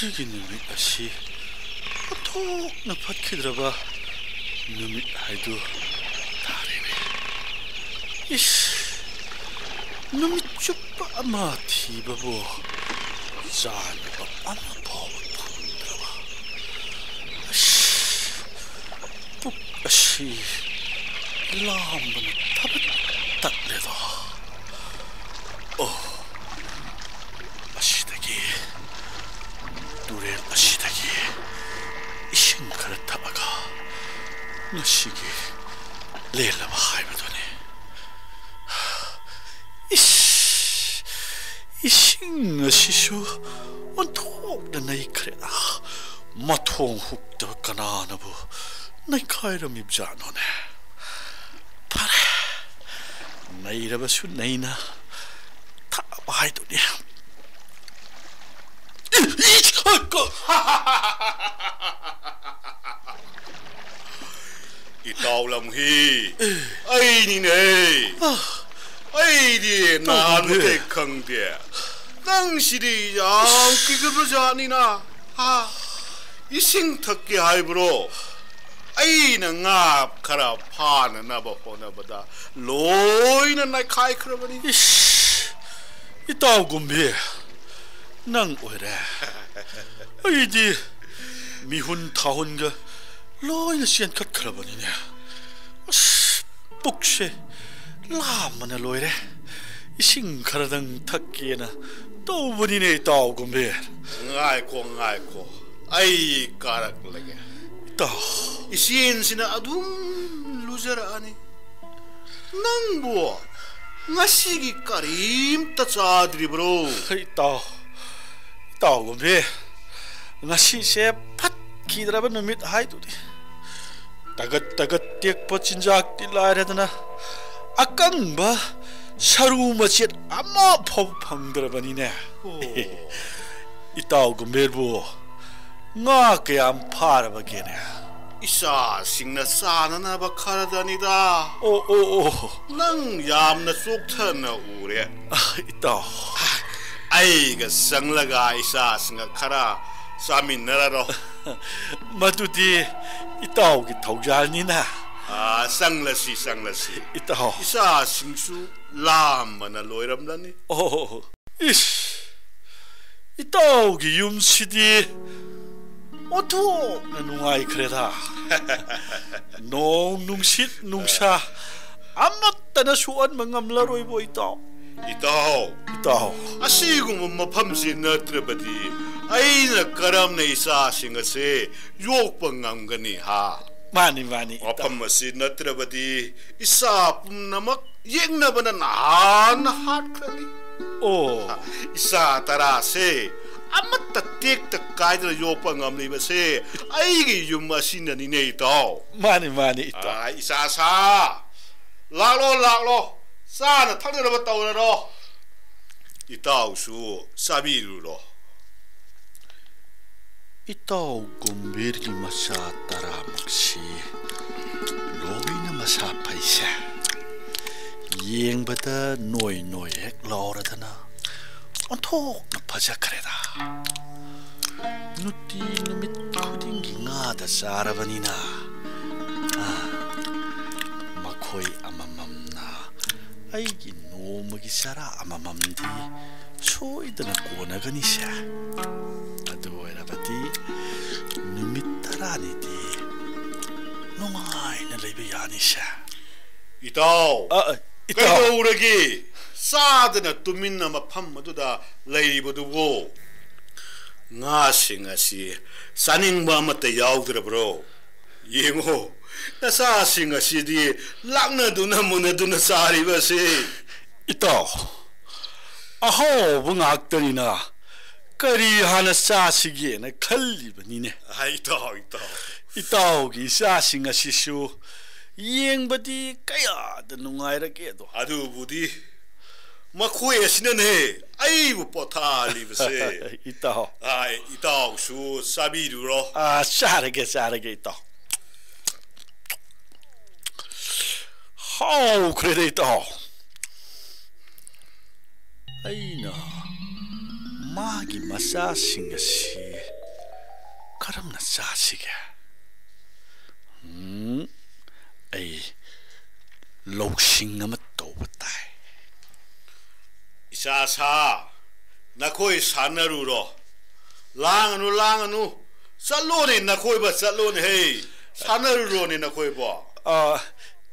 이 ngasi기 numit asi patok na patkidraba numit haidu tarine ish numit chupa ama thiba bo zanaba ama bawa pundraba ash puk asi lambana tabat tatleda oh نشيكي ليلة ما خايبتوني إيش إيش نشيشو وانتوك دناي كرينا ما تون هوك دا كنانا بو ناي كايرا ميبجانوني تاري نايرا بسو ناينا تابا هايدوني إيش هاكو 나이나 다 와이도니 Itaw lam hi. Ai ni ne. Ai di na nu te khang de. Nang si di yang ki ge bu ja ni na. Ha. I sing thak ki hai bro. Ai na nga khara pha na na ba ho na ba da. Loi na na khai khra ba ni. 이씨, 이따 곰비, 난 왜래? 이디 미훈 타혼가 로이나 시안 컷 크라버니냐? 복쉐 라마나 로이래. 이싱 가라당 탁기에나 또 버니네 이따 곰비, Ngai ko ngai ko. Ai karak lage. 이따 Isin sina adum loser ani. Nang bo. Ngasigi karim ta chadri bro. 이따 이따 곰비, 나시세 팟 기드라바 봐 샤루 ꯇꯒꯠ ꯇꯦꯛꯄ ꯆꯤꯟꯖꯥꯛꯇꯤ ꯂꯥꯏꯔꯗꯅ ꯑꯀꯪꯕ ꯁꯔꯨ ꯃꯆꯦꯠ ꯑꯃ ꯐꯥꯎ ꯐꯪꯗ꯭ꯔꯕꯅꯤꯅꯦ ꯏꯇꯥꯎ ꯒꯨꯝꯕꯤꯔꯕꯨ ꯉꯥ ꯀꯌꯥꯝ ꯐꯥꯔꯕꯒꯦꯅꯦ ꯏꯆꯥꯁꯤꯡꯅ ꯆꯥꯅꯅꯕ ꯈꯔꯗꯅꯤꯗ ꯑꯣ ꯑꯣ ꯑꯣ ꯅꯪ ꯌꯥꯝꯅ ꯆꯣꯛꯊꯅ ꯎꯔꯦ ꯏꯇꯥꯎ ꯑꯩꯒ ꯆꯪꯂꯒ ꯏꯆꯥꯁꯤꯡꯒ ꯈꯔ ꯆꯥꯃꯤꯟꯅꯔꯔꯣ isa singa kara samin nararo. 마두디 이따 Ah lam na loiram lani. 오 이씨 이따 오기 юм시디 어투 나 웅아이 그래다 농 웅sit 웅사 아무따나 수원 망감라로이 보이다 Itaw. 이따 Asigong mapamsi na trabadi ay na isa singase yok pangam gani ha. 많이 많이 있다 Mapamasi na trabadi isa pum namak yeng na ba na na hat kali. 오 Isa tara se amat ta tek ta kaidra yok pangam ni ba se ay gi yung masina ni ne ito gumbirgi masha taramakshi loina masha paisa. Yengbata noi noi ek lauradana ontok na paja kareda nuti numit kudingi nga da sarabanina ah. makoi amamamna. Aigi nomagi sara amamamdi. Ro. 이따 곰베르기 마사 따라 막시 로이나 마사 파이세 이행보다 노이 노이 핵 라오라다나 온톡 나파자 그래다 누띠 놈이 푸딩기 나다 사라바니나 아 마코이 아호 봉악더니나 거리 하나 사시기에는 칼리버니네 아이다 이다 이다오기 사싱아 시슈 이행버디 까야 능아이라게도 아두 부디 마코에 신은해 아이고 포탈리브세 이다 아 이다 수 사비루로 아 사르게 사르게 이다 하우 그래도 이다 how kredito aina 마기 마사싱 것이 그럼 나 자식이 음 에이 록싱 아마 또 봤다 이사사 나코이 산나루로 랑누 랑누 살로니 나코이 바 살로니 헤이 산나루로니 나코이 바 아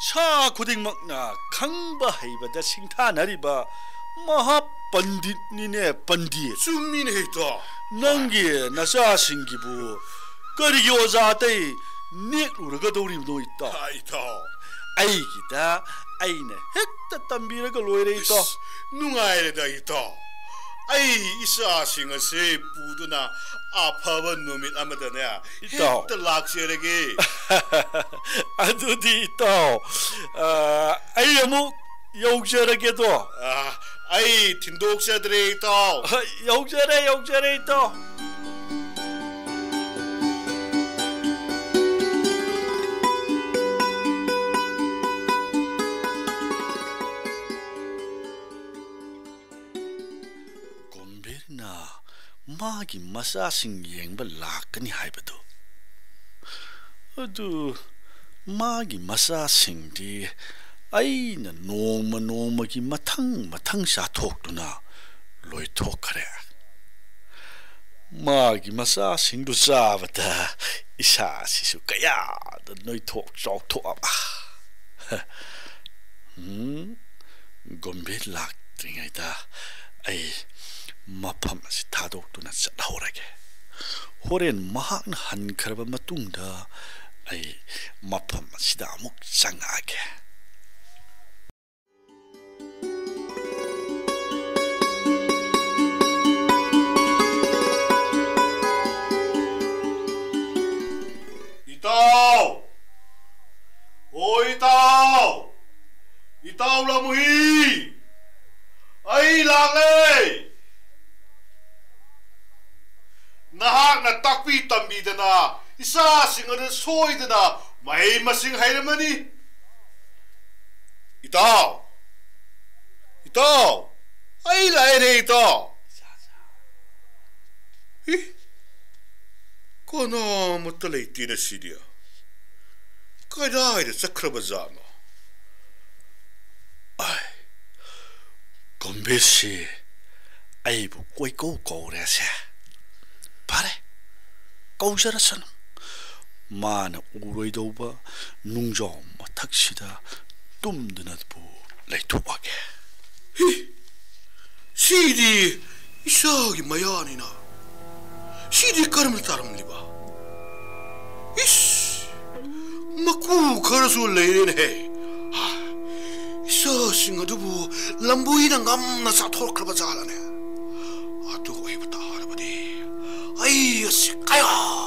샤 고딩 막나 강바 하이바다 싱타나리바 마하 번디니네 번디. 이따 낭기 나사 싱기부 거리기 오자떼 닉루르가 도림도 있다. 아 이따 아이기다. 아이네. 헥다 땀비라가 로이레 있다. 누가이레다 이따 아이 이사싱어세 부두나 아파번 놈이 이따. 헥다. 락시에레게 아두디 있다. 아 아이 뭐 욕절하게도. 아 아이 틴독사들에 ki masa sing yengba lakani haibadu. Adu maa ki masa sing di aina noma noma ki matang matang sha tokdu na loi tok kare. Maa ki masa sing du zavata isa sisu kaya da noi tok zog tok aba. Hmm? Gombe lak dringay da ay ꯃꯐꯝ ꯑꯁꯤ ꯊꯥꯗꯣꯛꯇꯨꯅ ꯆꯠꯍꯧꯔꯒꯦ ꯍꯣꯔꯦꯟ ꯃꯍꯥꯛꯅ ꯍꯟꯈ꯭ꯔꯕ ꯃꯇꯨꯡꯗ ꯑꯩ ꯃꯐꯝ ꯑꯁꯤꯗ ꯑꯃꯨꯛ ꯆꯪꯉꯛꯑꯒꯦ masing hai le mani. Ikaw! Ikaw! Ay, lain na ito! Eh? Kono mutalaiti na siya. Kaidahid sa krabazama. Ai. kombesi, Ai bu koi koko ore sia. Pare, kausarasan mo. mutale tira sidia. Kai dai de sakrabazano. 곰베 씨 아이부 꼬이꼬 꼬우래세 바래 꼬우셔라서는 마나 우로이도바 눅좀 탁시다 똠드나부 레이토하게 Sidi isagi mayanina. Sidi karam taram liba. Is maku karasu leiren he. Isa singa dubu lambuina ngamna sa thor kraba jalane. Atu hoi bata harabadi. Ai asi kaya da pang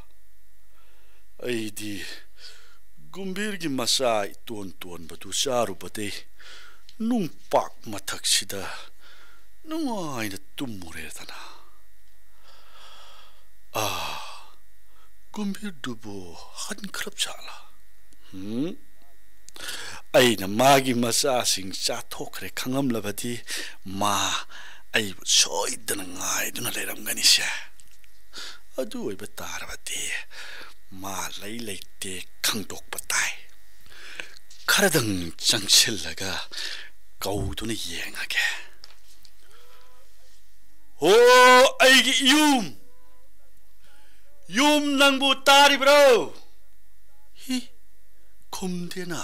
ai di gumbir gi masai ton ton ba du sharu ba te nung pak ma thak si da nung ai na tum mu re ta na a ah, gumbir du bo han khrap cha la hm ai na ma gi masa sing cha thok re khangam la ba ti ma ai choi da na ngai da na le ram ga ni sha. Adu ai ba tar ba ti 마 lay lay te khang dok pa tai khara dang chang chil la ga kau tu ne yeng a ge o ai gi yum yum nang bu tari bro hi kom de na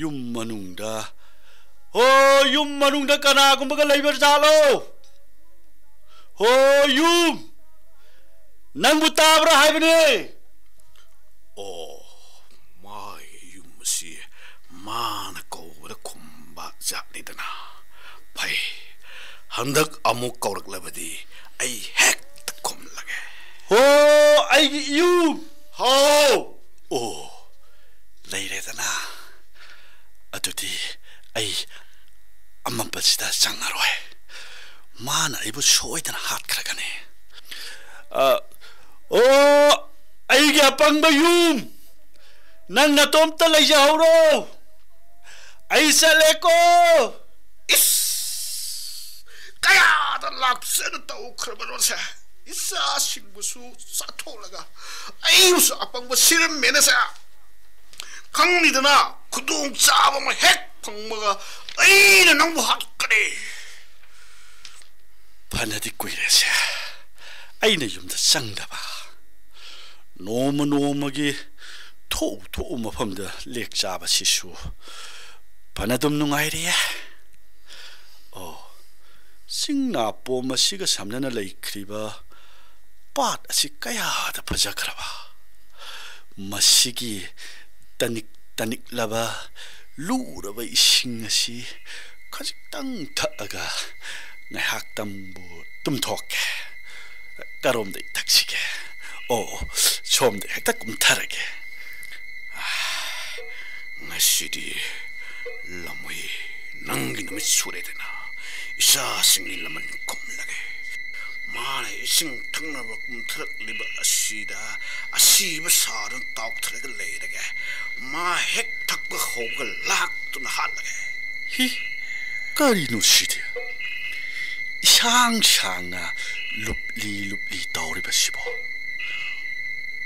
yum manung da o yum manung da kana kum ba ga lay ber ja lo o yum ꯆꯪꯁꯤꯜꯂꯒ ꯀꯧꯗꯨꯅ ꯌꯦꯡꯉꯒꯦ ꯑꯣ ꯑꯩꯒꯤ ꯏꯌꯨꯝ ꯌꯨꯝ ꯅꯪꯕꯨ ꯇꯥꯔꯤꯕ꯭ꯔꯣ 히 Oh, ay gyapang bayum nang natom talay siya huro ay saleko is kaya talak senata ukraman sa isa singbusu sa tolaga ay usa apang basiram menasa 강리드나 그동 짜범 핵 방마가 에이는 너무 핫거리 반나디 꼬이래서 아이네 좀더 쌍다봐 무 꼬락라바디 아이 핵 콤라게 어, 아이 윰 하오 오 레이레다나 아두디 아이 ammampasida sangaroy mana ibu soidana hat kragane a o aigi apangba yum nang natom ta leija horo ai saleko is kaya da laksen ta ukrabano sa isa singbusu satolaga ai usa apangba 어 처음에 핵다 꿈타르게. 아 나시리 라모이 난기 너무 수레되나. 이사 생일라만 겁나게. 마네 신 탕나버 꿈트럭 리버 아시다. 아시브 사른 딱트럭 레이르게. 마 핵탁버 호글 락돈 할라게. 히 까리노 시디 샹샹아 룹리 룹리 다오리바 시보.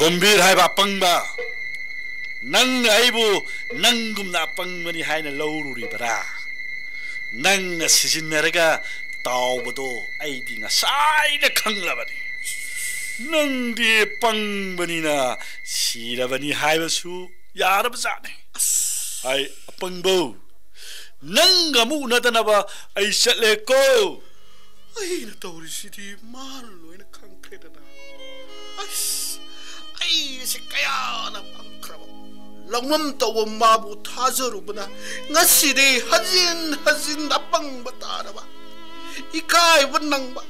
गम्भीर है पंगबा नंग आइबो नंगुमना पंगमनी हाइना लौरुरिबरा नंग सिजिनरगा तावबदो आइदि ngसाइना खंगलाबनी नंगदि पंगबनीना सिरबनी हाइबसु यारबजाने हाइ पंगबो नंग मुनदनबा आइ सलेको आइना तौरिसिदि माल लोइना खंगख्रेदना अस 이 새끼야 나 방크라고. 랑맘 따고 마부 타저루구나. 나 시리 하진 하진 나빵 바다 알아봐 이까이 번낭 봐.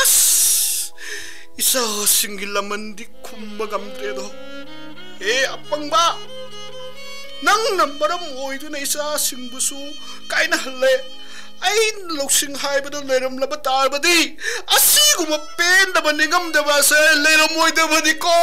아스 이사 생길라면 니 네 쿰마감드레도. 에 아빵 봐. 낭남바람 오이드네 이사 승부수. 까이나 할래? ꯑꯩꯅ ꯂꯧꯁꯤꯡ ꯍꯥꯏꯕꯗꯨ ꯂꯩꯔꯝꯂꯕ ꯇꯥꯔꯕꯗꯤ ꯑꯁꯤꯒꯨꯝꯕ ꯄꯦꯟꯗꯕ ꯅꯤꯡꯉꯝꯗꯕ ꯑꯁꯦ ꯂꯩꯔꯝꯃꯣꯏꯗꯕꯅꯤꯀꯣ